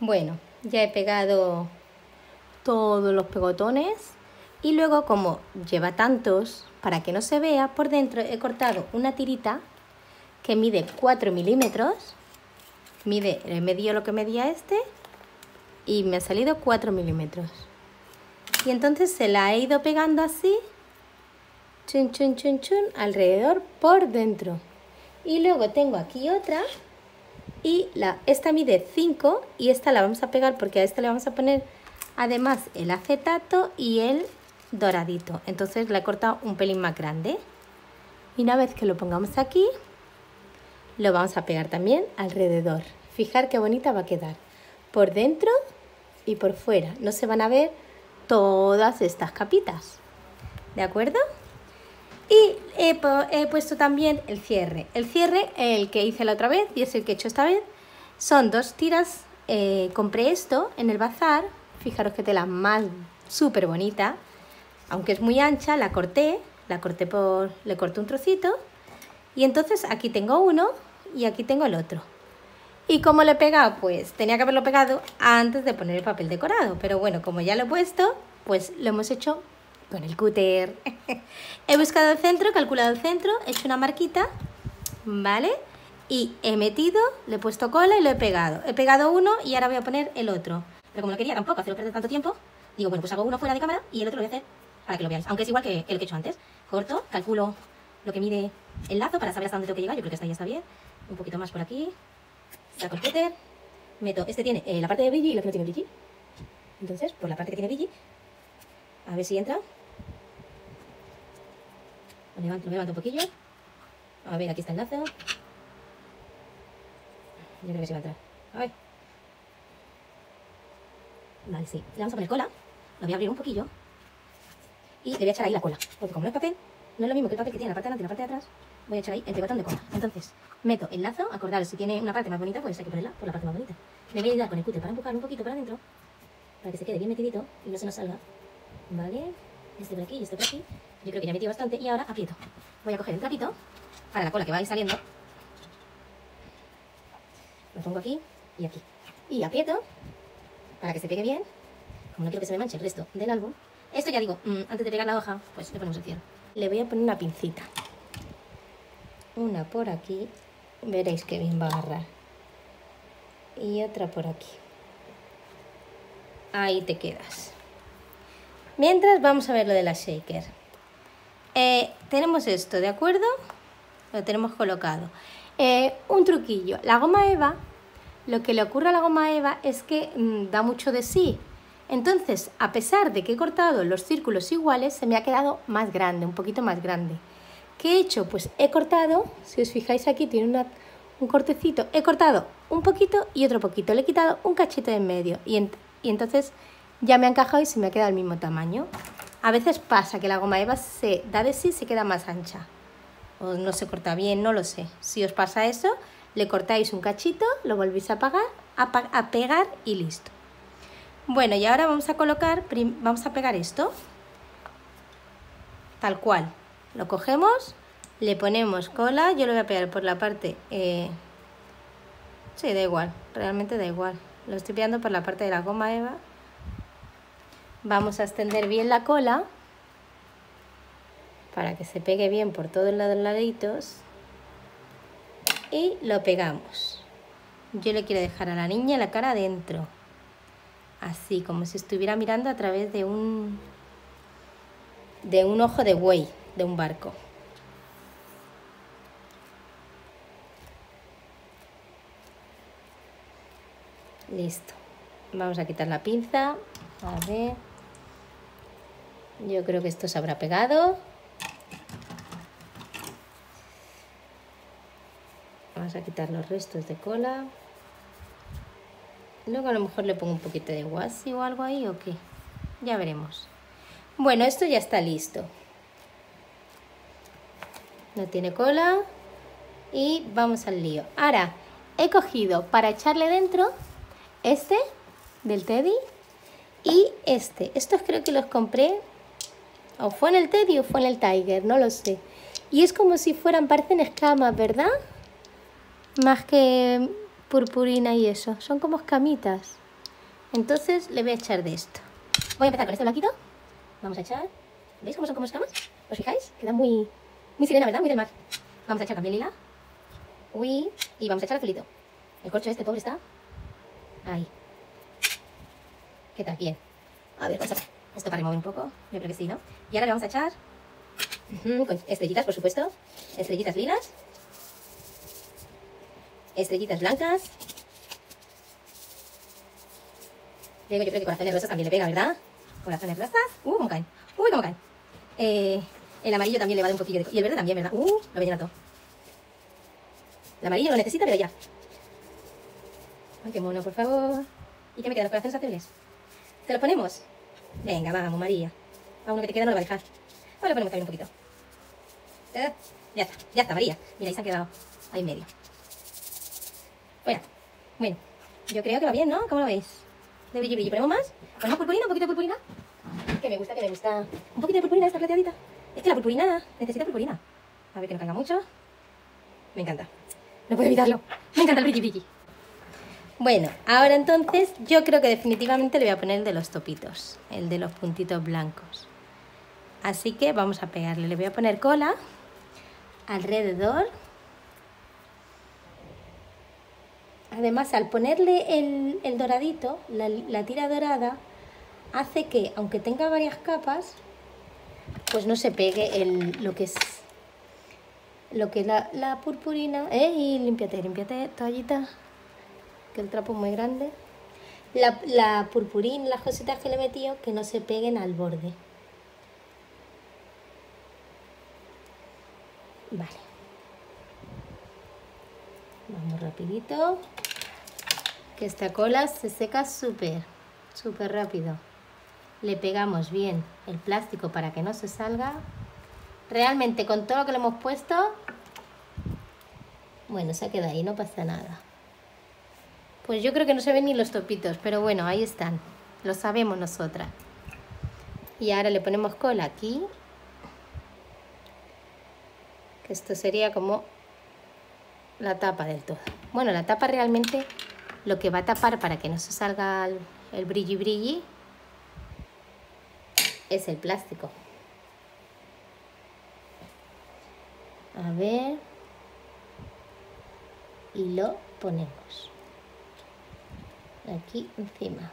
Bueno, ya he pegado todos los pegotones y luego como lleva tantos, para que no se vea, por dentro he cortado una tirita que mide 4 milímetros, mide, he medido lo que medía este y me ha salido 4 milímetros. Y entonces se la he ido pegando así, chun chun chun chun, alrededor por dentro. Y luego tengo aquí otra y la, esta mide 5 y esta la vamos a pegar porque a esta le vamos a poner además el acetato y el doradito. Entonces la he cortado un pelín más grande. Y una vez que lo pongamos aquí, lo vamos a pegar también alrededor. Fijar qué bonita va a quedar. Por dentro y por fuera. No se van a ver todas estas capitas. ¿De acuerdo? Y he, puesto también el cierre. El cierre, el que hice la otra vez y es el que he hecho esta vez, son dos tiras. Eh, compré esto en el bazar. Fijaros que tela más súper bonita. Aunque es muy ancha, la corté. La corté por... Le corté un trocito. Y entonces aquí tengo uno y aquí tengo el otro. ¿Y cómo lo he pegado? Pues tenía que haberlo pegado antes de poner el papel decorado. Pero bueno, como ya lo he puesto, pues lo hemos hecho con el cúter. he buscado el centro, calculado el centro, he hecho una marquita, ¿vale? Y he metido, le he puesto cola y lo he pegado. He pegado uno y ahora voy a poner el otro. Pero como no quería tampoco hacerlo perder tanto tiempo, digo, bueno, pues hago uno fuera de cámara y el otro lo voy a hacer para que lo veáis. Aunque es igual que el que he hecho antes. Corto, calculo lo que mide el lazo para saber hasta dónde tengo que llegar. Yo creo que hasta ahí está bien. Un poquito más por aquí. Saco el cúter. Meto, este tiene eh, la parte de brilli y lo que no tiene brilli. Entonces, por la parte que tiene brilli, a ver si entra. Lo levanto, levanto un poquillo. A ver, aquí está el lazo. Yo creo que sí va a entrar. Ay. Vale, sí. Le vamos a poner cola. Lo voy a abrir un poquillo. Y le voy a echar ahí la cola. Porque como no es papel, no es lo mismo que el papel que tiene la parte de delante y la parte de atrás. Voy a echar ahí el pegotón de cola. Entonces, meto el lazo. Acordaros, si tiene una parte más bonita, pues hay que ponerla por la parte más bonita. Le voy a ayudar con el cúter para empujar un poquito para adentro. Para que se quede bien metidito y no se nos salga. Vale. Este por aquí y este por aquí. Yo creo que ya metido bastante y ahora aprieto. Voy a coger el trapito para la cola que va a ir saliendo. Lo pongo aquí y aquí. Y aprieto para que se pegue bien. Como no quiero que se me manche el resto del álbum. Esto ya digo, mm, antes de pegar la hoja, pues le ponemos el cierre. Le voy a poner una pincita. Una por aquí. Veréis que bien va a agarrar. Y otra por aquí. Ahí te quedas. Mientras vamos a ver lo de la shaker. Eh, tenemos esto, ¿de acuerdo? Lo tenemos colocado. Eh, un truquillo. La goma eva, lo que le ocurre a la goma eva es que mm, da mucho de sí. Entonces, a pesar de que he cortado los círculos iguales, se me ha quedado más grande, un poquito más grande. ¿Qué he hecho? Pues he cortado, si os fijáis aquí tiene un cortecito, he cortado un poquito y otro poquito, le he quitado un cachito de en medio y, y entonces ya me ha encajado y se me ha quedado el mismo tamaño. A veces pasa que la goma eva se da de sí y se queda más ancha. O no se corta bien, no lo sé. Si os pasa eso, le cortáis un cachito, lo volvéis a, pagar, a, pegar y listo. Bueno, y ahora vamos a colocar, vamos a pegar esto. Tal cual. Lo cogemos, le ponemos cola, yo lo voy a pegar por la parte... Eh, sí, da igual, realmente da igual. Lo estoy pegando por la parte de la goma eva Vamos a extender bien la cola para que se pegue bien por todos los laditos y lo pegamos. Yo le quiero dejar a la niña la cara adentro, así como si estuviera mirando a través de un de un ojo de buey de un barco. Listo. Vamos a quitar la pinza. A ver. Yo creo que esto se habrá pegado. Vamos a quitar los restos de cola. Luego a lo mejor le pongo un poquito de washi o algo ahí o qué. Ya veremos. Bueno, esto ya está listo. No tiene cola. Y vamos al lío. Ahora, he cogido para echarle dentro este del Teddy y este. Estos creo que los compré o fue en el Teddy o fue en el Tiger, no lo sé. Y es como si fueran, parecen escamas, ¿verdad? Más que purpurina y eso. Son como escamitas. Entonces le voy a echar de esto. Voy a empezar con este blanquito. Vamos a echar. ¿Veis cómo son como escamas? ¿Os fijáis? Queda muy, muy sirena, ¿verdad? Muy del mar. Vamos a echar también lila. Uy. Y vamos a echar azulito. El corcho este pobre está. Ahí. ¿Qué tal? Bien. A ver, vamos a ver. Esto para remover un poco. Yo creo que sí, ¿no? Y ahora le vamos a echar estrellitas, por supuesto. Estrellitas lilas. Estrellitas blancas. Luego yo creo que corazones rosas también le pega, ¿verdad? Corazones rosas. Uh, cómo caen. Uy, cómo caen. Eh, el amarillo también le va a un poquillo de... Y el verde también, ¿verdad? Uh, lo llenar todo. El amarillo lo necesita, pero ya. Ay, qué mono, por favor. ¿Y qué me quedan los corazones azules? ¿Se los ponemos? Venga, vamos, María. A uno que te queda no lo va a dejar. Ahora le ponemos también un poquito. Eh, ya está, ya está, María. Mira, ahí se han quedado ahí en medio. Bueno, bueno. Yo creo que va bien, ¿no? ¿Cómo lo veis? De brillo, brillo. ¿Ponemos más? ¿Ponemos purpurina? ¿Un poquito de purpurina? Que me gusta, que me gusta. Un poquito de purpurina, esta plateadita. Es que la purpurina necesita purpurina. A ver que no caiga mucho. Me encanta. No puedo evitarlo. Me encanta el brilli brilli. Bueno, ahora entonces yo creo que definitivamente le voy a poner el de los topitos, el de los puntitos blancos. Así que vamos a pegarle, le voy a poner cola alrededor. Además, al ponerle el, doradito, la, tira dorada, hace que, aunque tenga varias capas, pues no se pegue el, lo que es lo que es la, purpurina. Eh, y límpiate, límpiate, toallita el trapo es muy grande. La, la purpurina, las cositas que le he metido, que no se peguen al borde. Vale. Vamos rapidito. Que esta cola se seca súper, súper rápido. Le pegamos bien el plástico para que no se salga. Realmente con todo lo que le hemos puesto, bueno, se queda ahí, no pasa nada. Pues yo creo que no se ven ni los topitos, pero bueno, ahí están. Lo sabemos nosotras. Y ahora le ponemos cola aquí. Que esto sería como la tapa del todo. Bueno, la tapa realmente lo que va a tapar para que no se salga el, el brilli brilli es el plástico. A ver. Y lo ponemos aquí encima.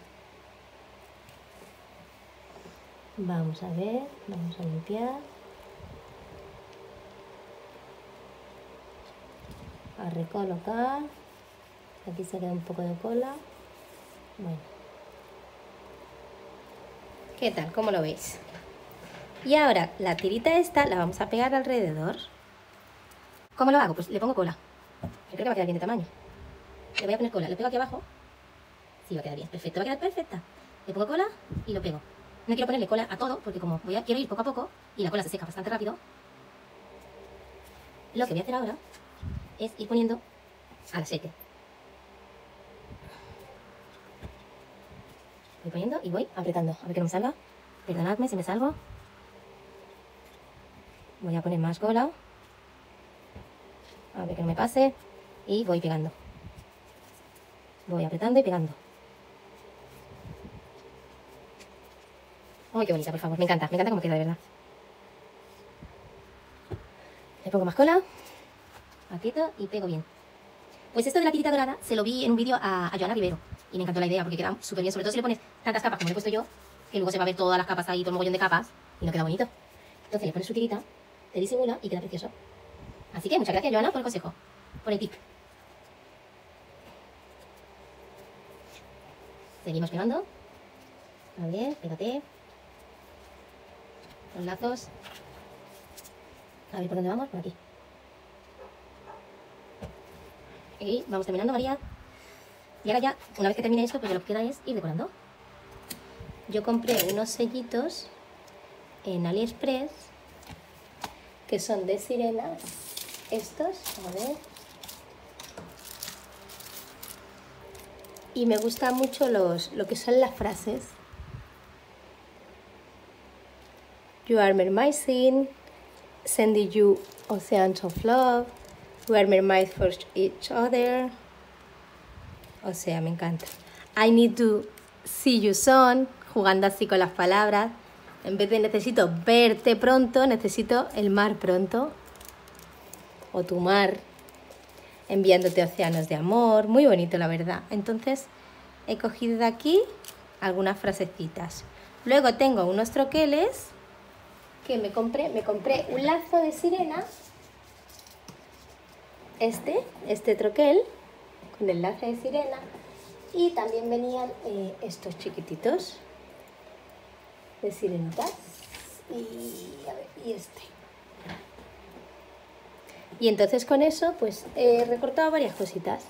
Vamos a ver, vamos a limpiar. A recolocar. Aquí se queda un poco de cola. Bueno. ¿Qué tal? ¿Cómo lo veis? Y ahora la tirita esta la vamos a pegar alrededor. ¿Cómo lo hago? Pues le pongo cola. Creo que va a quedar bien de tamaño. Le voy a poner cola. Le pego aquí abajo Sí, va a quedar bien, perfecto, va a quedar perfecta. Le pongo cola y lo pego. No quiero ponerle cola a todo porque como voy quiero ir poco a poco y la cola se seca bastante rápido, lo que voy a hacer ahora es ir poniendo al aceite. Voy poniendo y voy apretando. A ver que no me salga. Perdonadme si me salgo. Voy a poner más cola. A ver que no me pase. Y voy pegando. Voy apretando y pegando. Qué bonita, por favor. Me encanta, me encanta cómo queda, de verdad. Le pongo más cola. Aprieto y pego bien. Pues esto de la tirita dorada se lo vi en un vídeo a, Joana Rivero. Y me encantó la idea porque queda súper bien. Sobre todo si le pones tantas capas como le he puesto yo, que luego se va a ver todas las capas ahí, todo el mogollón de capas. Y no queda bonito. Entonces le pones su tirita, te disimula y queda precioso. Así que muchas gracias, Joana, por el consejo. Por el tip. Seguimos pegando. A ver, pégate los lazos. A ver por dónde vamos, por aquí. Y vamos terminando, María. Y ahora ya, una vez que termine esto, pues ya lo que queda es ir decorando. Yo compré unos sellitos en AliExpress que son de sirena. Estos, a ver. Y me gustan mucho los, lo que son las frases You are mermaisin, sending you oceans of love. We are mermaids for each other. O sea, me encanta. I need to see you soon, jugando así con las palabras. En vez de necesito verte pronto, necesito el mar pronto. O tu mar, enviándote océanos de amor. Muy bonito, la verdad. Entonces, he cogido de aquí algunas frasecitas. Luego tengo unos troqueles que me compré. Me compré un lazo de sirena. Este, este troquel, con el lazo de sirena. Y también venían eh, estos chiquititos de sirenitas y, este. Y entonces con eso pues he recortado varias cositas.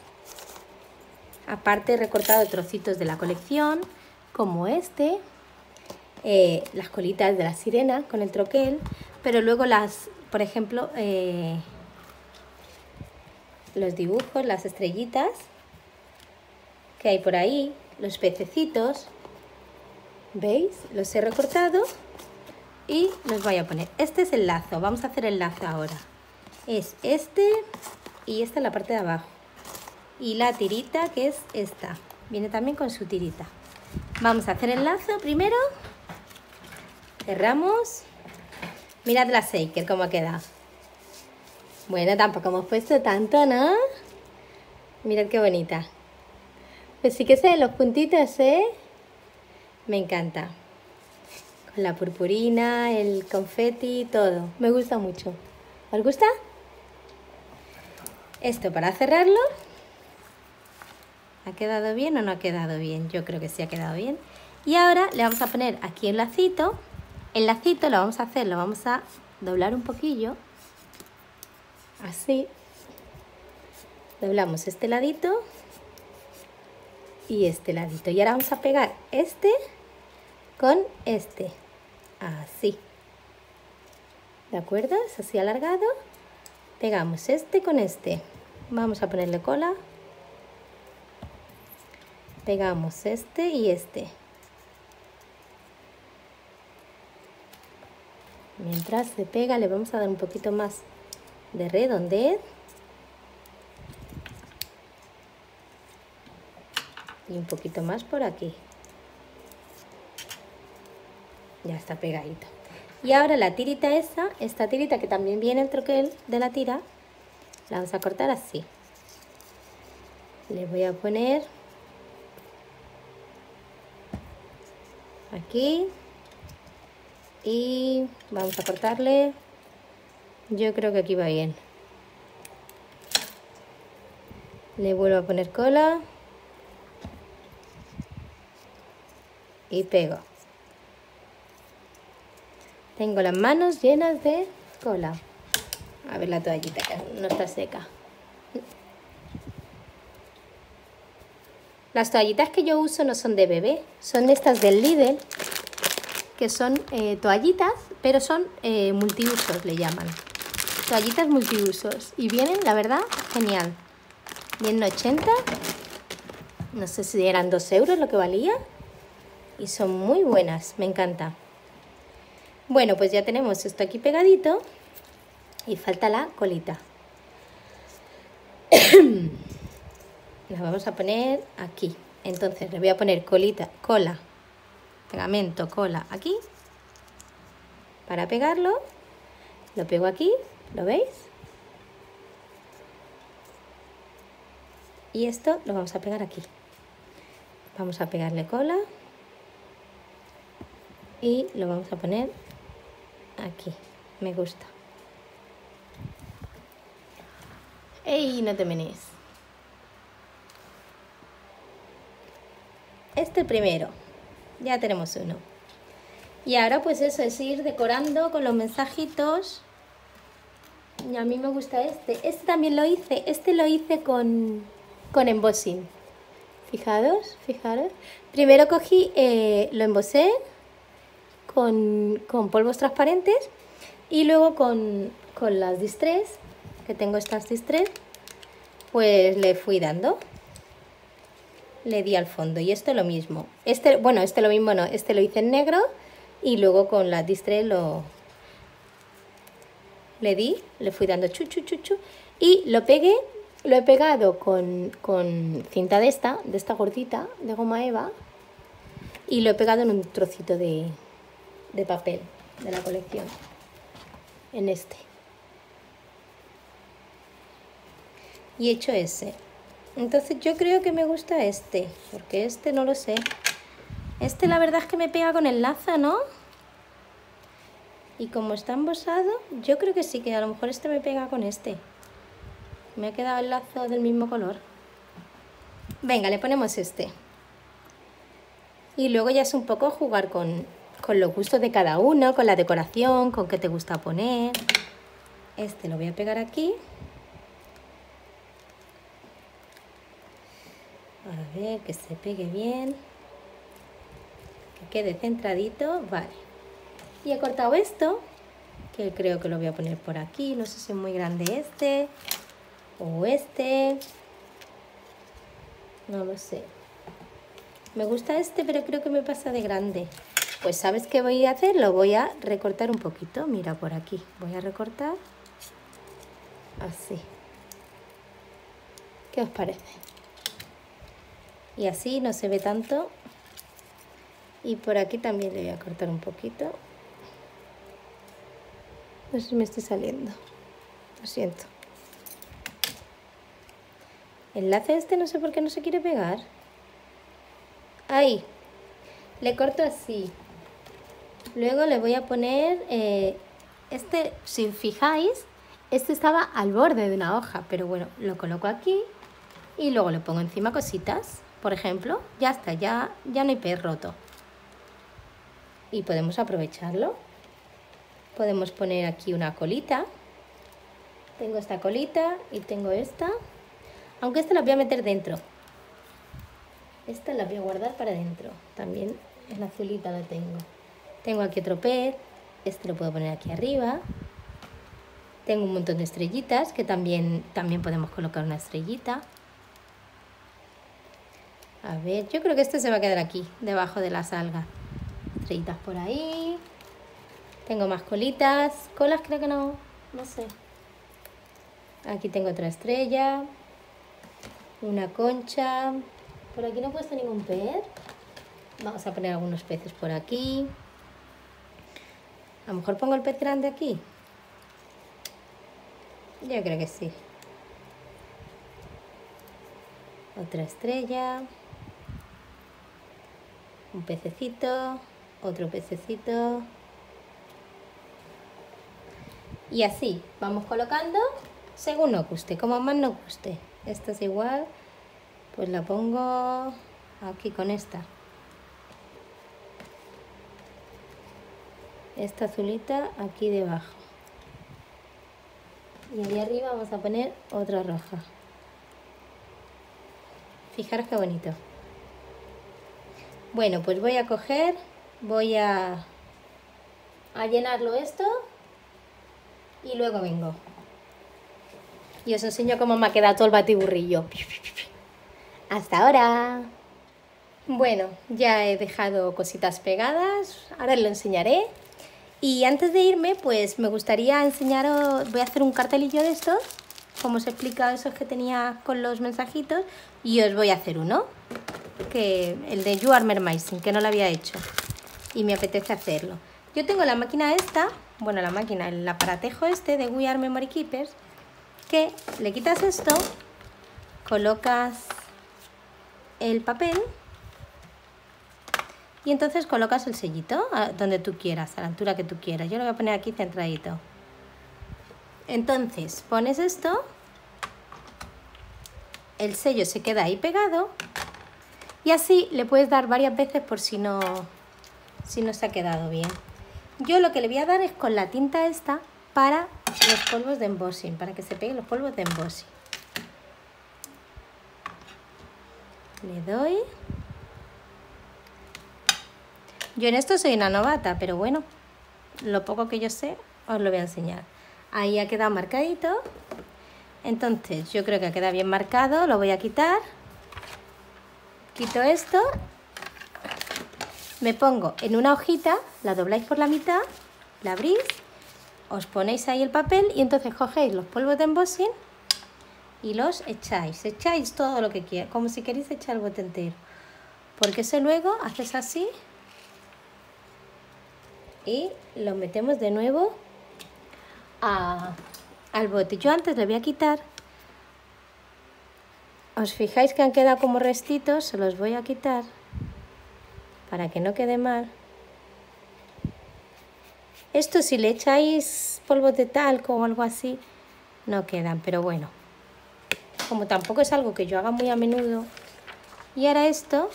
Aparte he recortado trocitos de la colección, como este, eh, las colitas de la sirena con el troquel, pero luego las, por ejemplo, eh, los dibujos, las estrellitas que hay por ahí, los pececitos, ¿Veis? Los he recortado y los voy a poner. Este es el lazo, vamos a hacer el lazo ahora. Es este y esta es la parte de abajo. Y la tirita que es esta. Viene también con su tirita. Vamos a hacer el lazo primero. Cerramos. Mirad la shaker cómo ha quedado. Bueno, tampoco hemos puesto tanto, ¿no? Mirad qué bonita. Pues sí que se ven los puntitos, ¿eh? Me encanta. Con la purpurina, el confeti, todo. Me gusta mucho. ¿Os gusta? Esto para cerrarlo. ¿Ha quedado bien o no ha quedado bien? Yo creo que sí ha quedado bien. Y ahora le vamos a poner aquí el lacito. El lacito lo vamos a hacer, lo vamos a doblar un poquillo. Así. Doblamos este ladito y este ladito. Y ahora vamos a pegar este con este. Así. ¿De acuerdo? Es así alargado. Pegamos este con este. Vamos a ponerle cola. Pegamos este y este. Mientras se pega le vamos a dar un poquito más de redondez. Y un poquito más por aquí. Ya está pegadito. Y ahora la tirita esa, esta tirita que también viene el troquel de la tira, la vamos a cortar así. Le voy a poner aquí y vamos a cortarle yo creo que aquí va bien le vuelvo a poner cola y pego tengo las manos llenas de cola. A ver la toallita que no está seca. Las toallitas que yo uso no son de bebé, son estas del Lidl, que son eh, toallitas, pero son eh, multiusos, le llaman. Toallitas multiusos. Y vienen, la verdad, genial. Vienen 80, no sé si eran 2 euros lo que valía. Y son muy buenas, me encanta. Bueno, pues ya tenemos esto aquí pegadito y falta la colita. la vamos a poner aquí. Entonces le voy a poner colita, cola, pegamento, cola aquí para pegarlo. Lo pego aquí, ¿lo veis? Y esto lo vamos a pegar aquí. Vamos a pegarle cola y lo vamos a poner aquí, me gusta. ¡Ey! No te. Este primero. Ya tenemos uno. Y ahora pues eso es ir decorando con los mensajitos. Y a mí me gusta este. Este también lo hice. Este lo hice con, con embossing. Fijaros, fijaros. Primero cogí, eh, lo embosé con, polvos transparentes y luego con, las distress, que tengo estas distress, pues le fui dando. Le di al fondo y esto lo mismo. Este, bueno, este lo mismo no, este lo hice en negro y luego con la distress lo le di, le fui dando chu, chu, chu y lo pegué, lo he pegado con, con cinta de esta, de esta gordita, de goma eva Y lo he pegado en un trocito de, de papel de la colección. En este. Y he hecho ese. Entonces yo creo que me gusta este. Porque este no lo sé. Este la verdad es que me pega con el lazo, ¿no? Y como está embosado, yo creo que sí, que a lo mejor este me pega con este. Me ha quedado el lazo del mismo color. Venga, le ponemos este. Y luego ya es un poco jugar con, con los gustos de cada uno, con la decoración, con qué te gusta poner. Este lo voy a pegar aquí. A ver, que se pegue bien. Que quede centradito. Vale. Y he cortado esto, que creo que lo voy a poner por aquí. No sé si es muy grande este o este. No lo sé. Me gusta este, pero creo que me pasa de grande. Pues ¿sabes qué voy a hacer? Lo voy a recortar un poquito. Mira por aquí. Voy a recortar así. ¿Qué os parece? Y así no se ve tanto. Y por aquí también le voy a cortar un poquito. No sé si me estoy saliendo. Lo siento. El lace este no sé por qué no se quiere pegar. Ahí. Le corto así. Luego le voy a poner... Eh, este, si fijáis, este estaba al borde de una hoja. Pero bueno, lo coloco aquí. Y luego le pongo encima cositas. Por ejemplo, ya está, ya, ya no hay pez roto. Y podemos aprovecharlo. Podemos poner aquí una colita. Tengo esta colita y tengo esta. Aunque esta la voy a meter dentro. Esta la voy a guardar para dentro. También el azulita la tengo. Tengo aquí otro pez. Este lo puedo poner aquí arriba. Tengo un montón de estrellitas que también, también podemos colocar una estrellita. A ver, yo creo que este se va a quedar aquí, debajo de las algas. Estrellitas por ahí. Tengo más colitas. Colas creo que no, no sé. Aquí tengo otra estrella una concha. Por aquí no he puesto ningún pez. Vamos a poner algunos peces por aquí. A lo mejor pongo el pez grande aquí. Yo creo que sí. Otra estrella. Un pececito. Otro pececito. Y así vamos colocando según nos guste, como más nos guste. Esta es igual, pues la pongo aquí con esta. Esta azulita aquí debajo. Y ahí arriba vamos a poner otra roja. Fijaros qué bonito. Bueno, pues voy a coger, voy a, a llenarlo esto y luego vengo. Y os enseño cómo me ha quedado todo el batiburrillo. Hasta ahora. Bueno, ya he dejado cositas pegadas, ahora lo enseñaré. Y antes de irme, pues me gustaría enseñaros, voy a hacer un cartelillo de estos, como os he explicado esos que tenía con los mensajitos, y os voy a hacer uno, que el de You Armer que no lo había hecho, y me apetece hacerlo. Yo tengo la máquina esta, bueno, la máquina, el aparatejo este de We Are Memory Keepers, que le quitas esto, colocas el papel y entonces colocas el sellito donde tú quieras, a la altura que tú quieras. Yo lo voy a poner aquí centradito. Entonces pones esto, el sello se queda ahí pegado y así le puedes dar varias veces por si no, si no se ha quedado bien. Yo lo que le voy a dar es con la tinta esta para los polvos de embossing, para que se peguen los polvos de embossing. Le doy. Yo en esto soy una novata, pero bueno, lo poco que yo sé os lo voy a enseñar. Ahí ha quedado marcadito. Entonces yo creo que ha quedado bien marcado, lo voy a quitar. Quito esto. Me pongo en una hojita, la dobláis por la mitad, la abrís os ponéis ahí el papel y entonces cogéis los polvos de embossing y los echáis. Echáis todo lo que quieras, como si queréis echar el bote entero. Porque eso luego haces así y lo metemos de nuevo al bote. Yo antes le voy a quitar. Os fijáis que han quedado como restitos, se los voy a quitar para que no quede mal. Esto si le echáis polvo de talco o algo así, no quedan, pero bueno. Como tampoco es algo que yo haga muy a menudo. Y ahora esto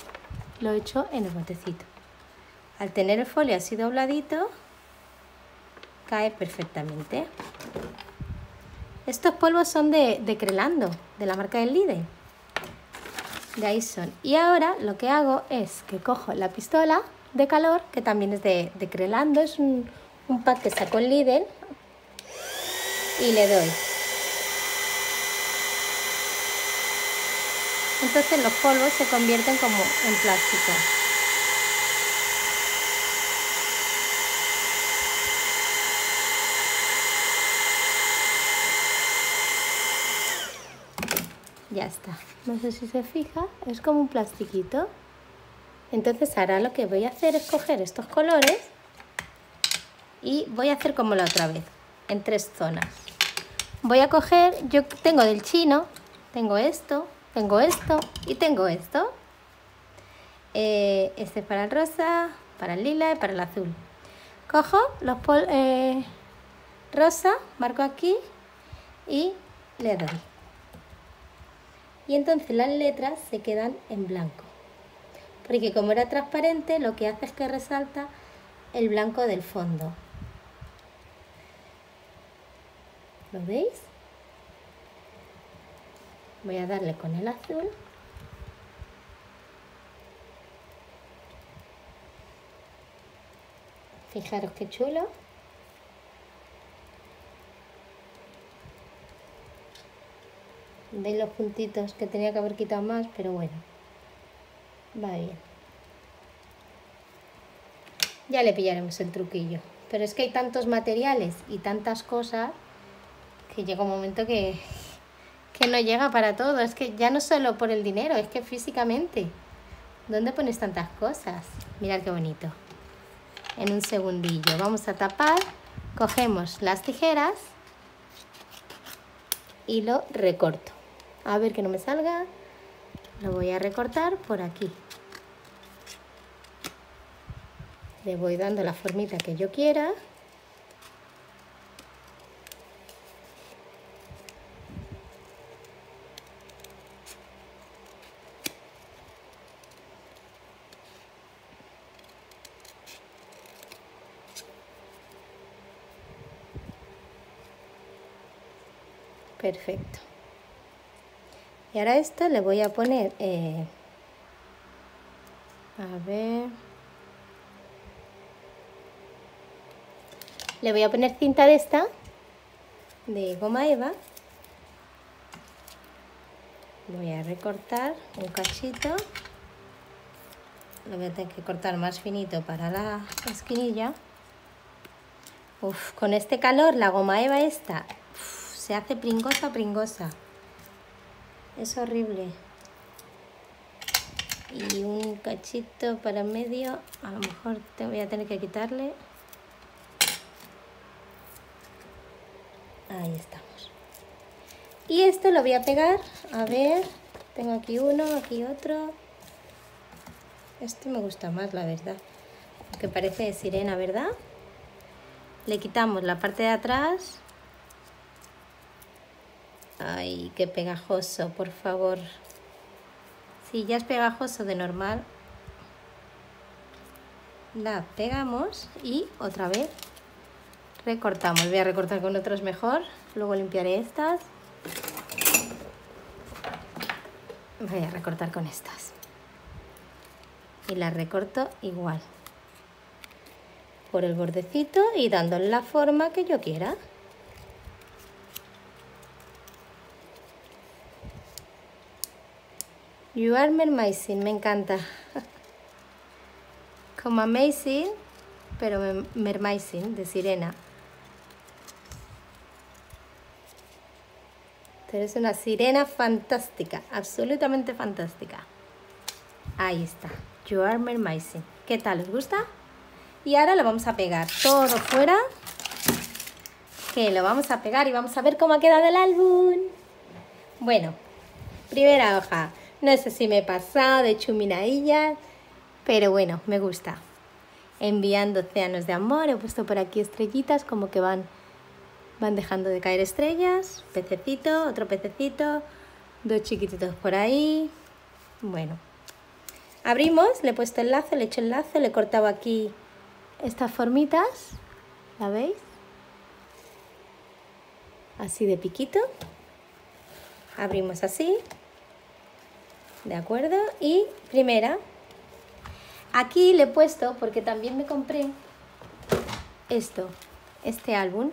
lo echo en el botecito. Al tener el folio así dobladito, cae perfectamente. Estos polvos son de, de Crelando, de la marca del Lidl. De ahí son. Y ahora lo que hago es que cojo la pistola de calor, que también es de, de Crelando, es un, un pack que sacó el Lidl, y le doy. Entonces los polvos se convierten como en plástico. Ya está. No sé si se fija, es como un plastiquito. Entonces ahora lo que voy a hacer es coger estos colores y voy a hacer como la otra vez, en tres zonas. Voy a coger, yo tengo del chino, tengo esto, tengo esto y tengo esto. Eh, este es para el rosa, para el lila y para el azul. Cojo los pol eh, rosa, marco aquí y le doy. Y entonces las letras se quedan en blanco. Porque como era transparente, lo que hace es que resalta el blanco del fondo. ¿Lo veis? Voy a darle con el azul. Fijaros qué chulo. Veis los puntitos que tenía que haber quitado más, pero bueno. Va bien. Ya le pillaremos el truquillo. Pero es que hay tantos materiales y tantas cosas que llega un momento que, que no llega para todo. Es que ya no solo por el dinero, es que físicamente. ¿Dónde pones tantas cosas? Mirad qué bonito. En un segundillo. Vamos a tapar. Cogemos las tijeras y lo recorto. A ver que no me salga. Lo voy a recortar por aquí. Le voy dando la formita que yo quiera. Perfecto. Y ahora esto le voy a poner, eh, a ver, le voy a poner cinta de esta, de goma eva. Voy a recortar un cachito. Lo voy a tener que cortar más finito para la esquinilla. Uf, con este calor la goma eva esta se hace pringosa, pringosa. Es horrible. Y un cachito para medio, a lo mejor te voy a tener que quitarle. Ahí estamos. Y esto lo voy a pegar, a ver, tengo aquí uno, aquí otro. Este me gusta más, la verdad. Que parece de sirena, ¿verdad? Le quitamos la parte de atrás Ay, qué pegajoso, por favor. Si ya es pegajoso de normal, la pegamos y otra vez recortamos. Voy a recortar con otros mejor, luego limpiaré estas. Voy a recortar con estas. Y la recorto igual. Por el bordecito y dándole la forma que yo quiera. You are amazing, me encanta. Como amazing, pero mermaisin, de sirena. Eres una sirena fantástica, absolutamente fantástica. Ahí está. You are mermaisin. ¿Qué tal? ¿Os gusta? Y ahora lo vamos a pegar todo fuera. Que lo vamos a pegar y vamos a ver cómo ha quedado el álbum. Bueno, primera hoja. No sé si me he pasado de chuminaillas, pero bueno, me gusta. Enviando océanos de amor. He puesto por aquí estrellitas como que van, van dejando de caer estrellas. Pececito, otro pececito. Dos chiquititos por ahí. Bueno, abrimos, le he puesto el lazo, le he hecho el lazo, le he cortado aquí estas formitas, ¿la veis? Así de piquito. Abrimos así. ¿De acuerdo? Y primera. Aquí le he puesto, porque también me compré esto, este álbum,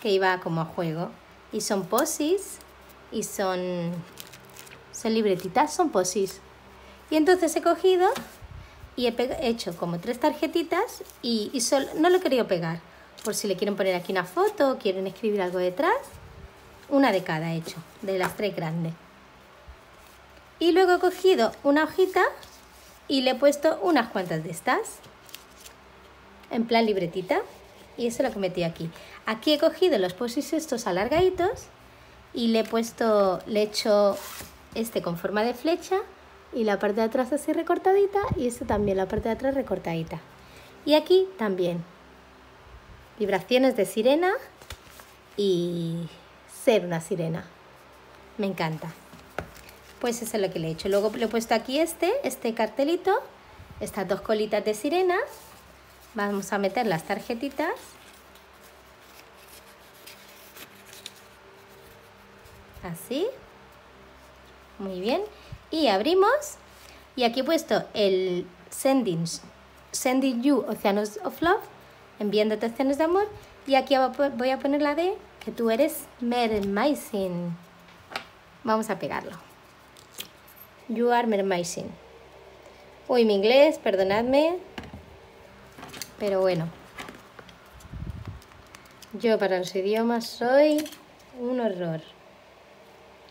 que iba como a juego. Y son posis, y son, son libretitas, son posis. Y entonces he cogido y he, hecho como tres tarjetitas y, no lo he querido pegar. Por si le quieren poner aquí una foto o quieren escribir algo detrás. Una de cada he hecho, de las tres grandes. Y luego he cogido una hojita y le he puesto unas cuantas de estas. En plan libretita. Y eso es lo que metí aquí. Aquí he cogido los posis estos alargaditos y le he puesto, le he hecho este con forma de flecha y la parte de atrás así recortadita y este también, la parte de atrás recortadita. Y aquí también, vibraciones de sirena y ser una sirena. Me encanta. Pues eso es lo que le he hecho. Luego le he puesto aquí este, este cartelito, estas dos colitas de sirena. Vamos a meter las tarjetitas. Así. Muy bien y abrimos y aquí he puesto el sending, sending you Oceanos of Love, enviándote océanos de amor y aquí voy a poner la de que tú eres mermaisin. Vamos a pegarlo. You are mermaisin. Uy, mi inglés, perdonadme. Pero bueno. Yo para los idiomas soy un horror.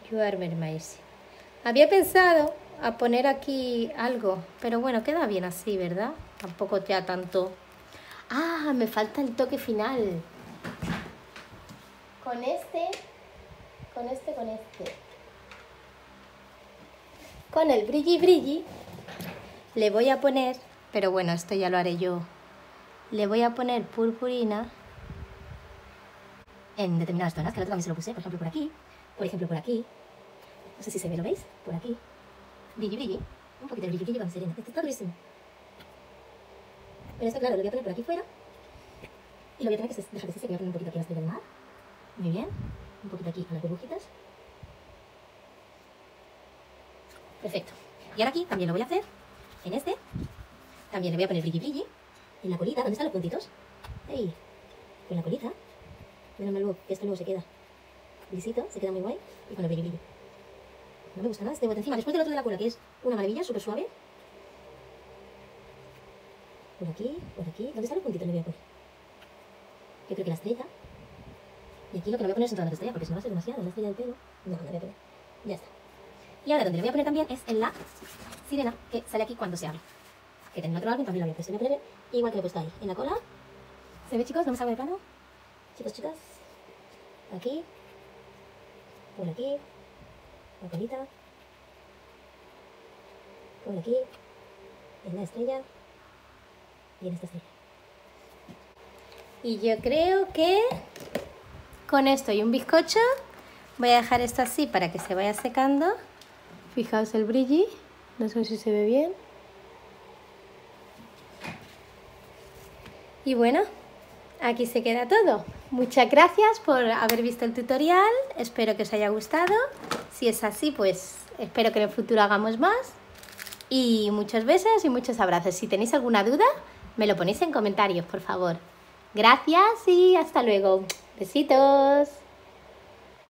You are mermaisin. Había pensado a poner aquí algo, pero bueno, queda bien así, ¿verdad? Tampoco ya tanto... Ah, me falta el toque final. Con este, con este, con este. Con el brilli brilli le voy a poner, pero bueno, esto ya lo haré yo. Le voy a poner purpurina en determinadas zonas, que el otro también se lo puse, por ejemplo por aquí, por ejemplo por aquí, no sé si se ve, ¿lo veis? Por aquí. Brilli, brilli. Un poquito de brilli, brilli con serena. Este está durísimo. Pero esto, claro, lo voy a poner por aquí fuera. Y lo voy a tener que dejar que se Voy a poner un poquito aquí la estrella del mar. Muy bien. Un poquito aquí a las burbujitas. Perfecto. Y ahora aquí también lo voy a hacer. En este. También le voy a poner brilli, brilli. En la colita. ¿Dónde están los puntitos? Ahí. Con la colita. Menos mal luego que esto luego se queda lisito. Se queda muy guay. Y con el brilli, brilli. No me gusta nada este bote encima. Después del otro de la cola, que es una maravilla, súper suave. Por aquí, por aquí. ¿Dónde está el puntito? Le voy a poner. Yo creo que la estrella. Y aquí lo que no voy a poner es en todas las estrellas, porque si no va a ser demasiado. La estrella del pelo. No, no voy a poner. Ya está. Y ahora donde le voy a poner también es en la sirena que sale aquí cuando se abre. Que tiene otro álbum, también lo voy a poner. Igual que lo he puesto ahí. En la cola. ¿Se ve, chicos? Vamos a ver el plano. Chicos, chicas. Aquí. Por aquí la colita, por aquí, en la estrella y en esta estrella. Y yo creo que con esto y un bizcocho voy a dejar esto así para que se vaya secando. Fijaos el brilli, no sé si se ve bien. Y bueno, aquí se queda todo. Muchas gracias por haber visto el tutorial, espero que os haya gustado. Si es así, pues espero que en el futuro hagamos más. Y muchos besos y muchos abrazos. Si tenéis alguna duda, me lo ponéis en comentarios, por favor. Gracias y hasta luego. Besitos.